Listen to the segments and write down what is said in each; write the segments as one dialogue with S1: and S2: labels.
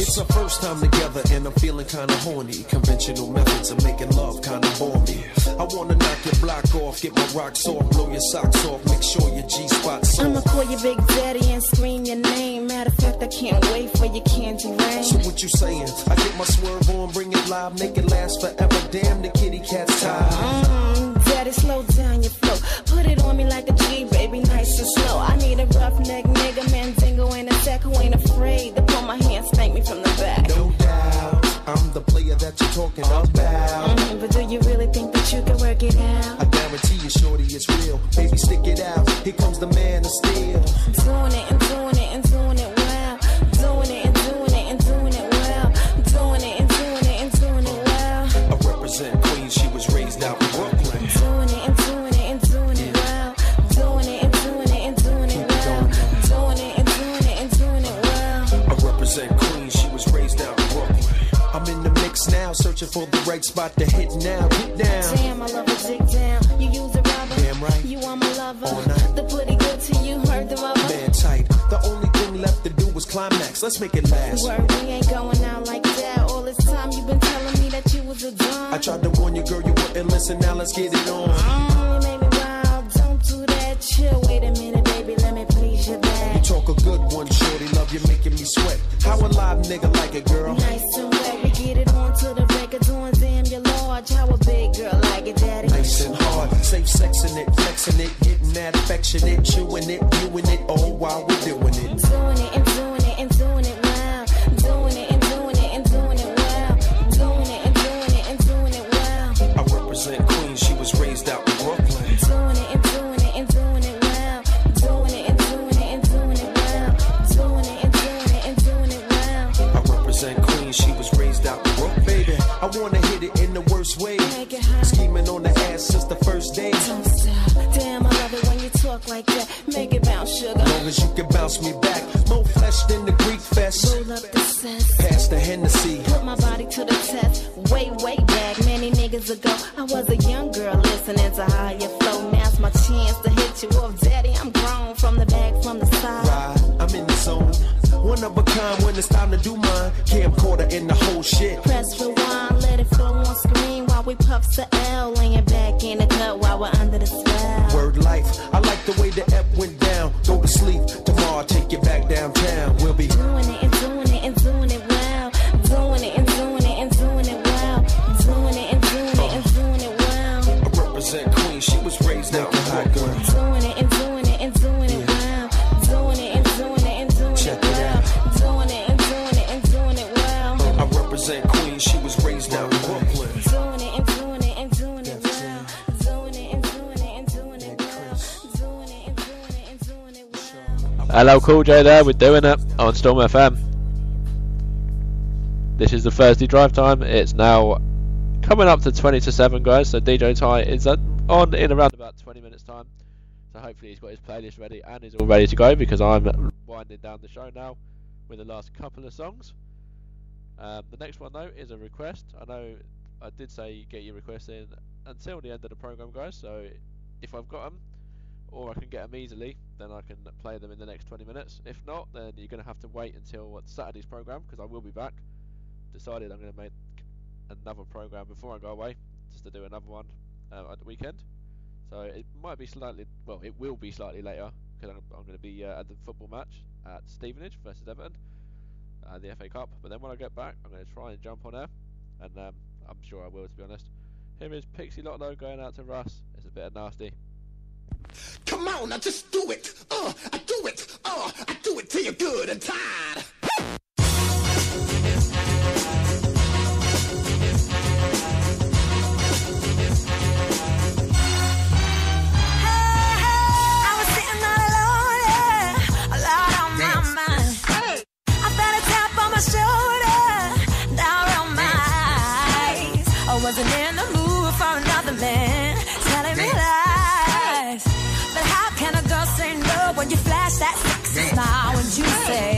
S1: It's our first time together and I'm feeling kinda horny. Conventional methods of making love kinda bore me. I wanna knock your block off, get my rocks off, blow your socks off, make sure your G spot's
S2: I'ma call your Big Daddy and scream your name. Matter of fact, I can't wait for your candy rain.
S1: So what you saying? I get my swerve on, bring it live, make it last forever. Damn, the kitty cat's tired.
S2: Mm, daddy, slow down your flow. Put it on me like a G, baby, nice and slow. I need a roughneck nigga, Mandingo in a sack who ain't afraid
S1: that you're talking about.
S2: Mm, but do you really think that you can work it out?
S1: I guarantee you, shorty, it's real. Baby, stick it out. Here comes the man of steel. For the right spot to hit now. Get down.
S2: Damn, I love a dig down. You use a rubber.
S1: Damn right.
S2: You are my lover. The pretty good to you, heard the mother.
S1: Man tight. The only thing left to do was climax. Let's make it last.
S2: Word, we ain't going out like that. All this time you've been telling me that you was a dumb.
S1: I tried to warn you, girl, you wouldn't listen. Now let's get it on.
S2: Mm, you made me wild. Don't do that. Chill. Wait a minute, baby. Let me please your back.
S1: You talk a good one, shorty. Love you, making me sweat. How a live nigga like it, girl?
S2: Nice
S1: sexing it, flexing it, getting that affectionate, chewing it, viewing it, all while we're doing.
S2: Doing
S1: was
S2: a young girl listening to how you flow. Now's my chance to hit you up, daddy. I'm grown from the back, from the side.
S1: Ride, I'm in the zone. One of a kind when it's time to do mine. Camcorder in the whole shit.
S2: Press rewind, let it flow on screen while we puff the L. Laying back in the cut while we're under the spell.
S1: Word life. I like the way the F went down. Go to sleep. Tomorrow I'll take you back downtown. We'll be
S3: LL Cool J there. We're doing it on Storm FM. This is the Thursday drive time. It's now coming up to 20 to 7, guys. So DJ Ty is on in around about 20 minutes time. So hopefully he's got his playlist ready and is all ready to go because I'm winding down the show now with the last couple of songs. Um, the next one though is a request. I know I did say get your requests in until the end of the program, guys. So if I've got them, or I can get them easily, then I can play them in the next 20 minutes. If not, then you're going to have to wait until Saturday's program because I will be back. Decided I'm going to make another program before I go away, just to do another one uh, at the weekend. So it might be slightly, well, it will be slightly later because I'm, I'm going to be uh, at the football match at Stevenage versus Everton, uh, the FA Cup. But then when I get back, I'm going to try and jump on air, and um, I'm sure I will, to be honest. Here is Pixie Lott going out to Russ. It's a bit of nasty.
S4: Come on, now just do it. Uh, I do it. Uh, I do it till you're good and tired.
S5: Smile when you say,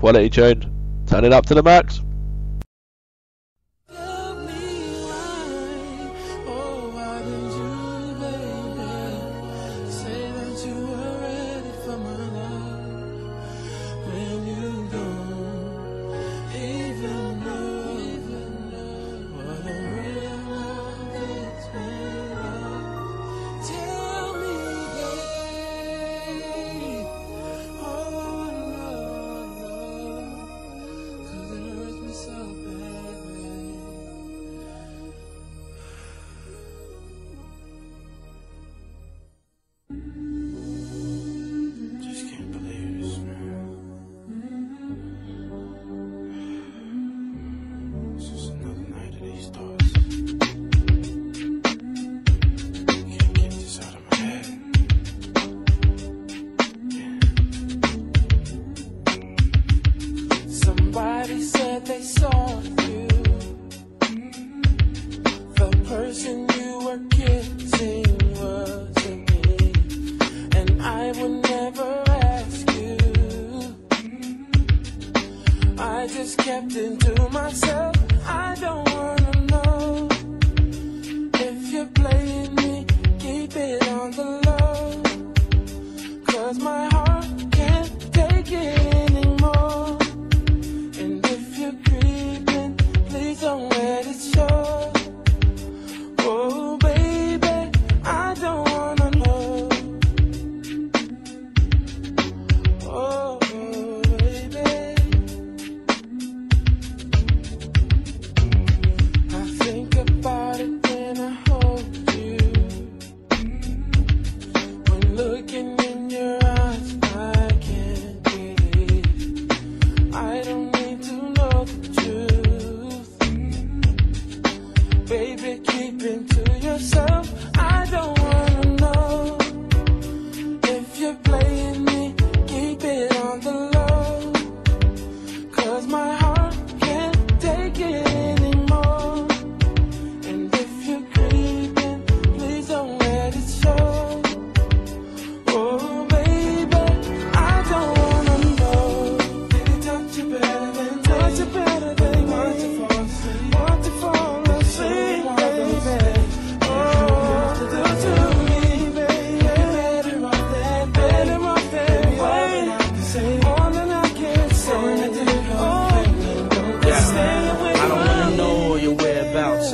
S6: quality tune. Turn it up to the max.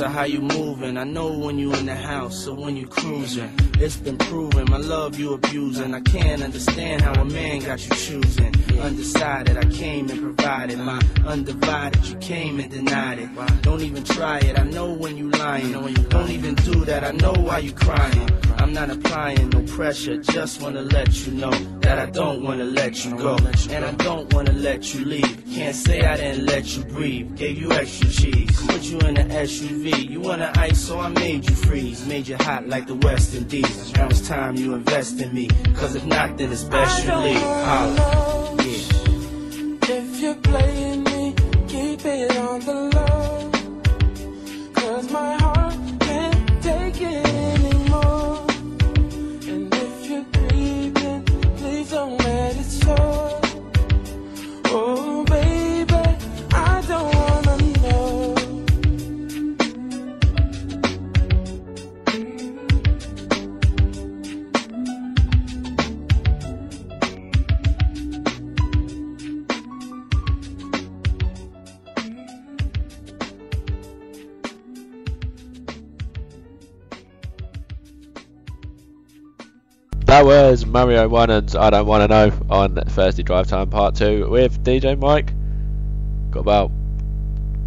S7: You
S8: moving. I know when you in the house or when you cruising. It's been proven, my love you abusing. I can't understand how a man got you choosing. Undecided, I came and provided my undivided. You came and denied it. Don't even try it. I know when you lying. Don't even do that. I know why you crying. I'm not applying no pressure. Just wanna let you know that I don't wanna let you go, and I don't wanna let you leave. Can't say I didn't let you breathe. Gave you extra cheese. Put you in an SUV. You wanna ice, so I made you freeze. Made you hot like the West Indies. Now it's time you invest in me. Cause if not, then it's best you leave. Holla. Yeah.
S6: If you're playing
S3: was Mario Winans I Don't Wanna Know on Thursday Drive Time Part 2 with DJ Mike. Got about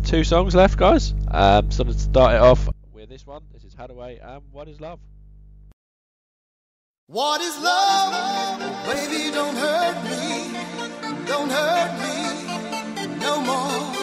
S3: two songs left, guys. Um, so let's start it off with this one. This is Hadaway and What is Love?
S4: What is love? Baby, don't hurt me. Don't hurt me no more.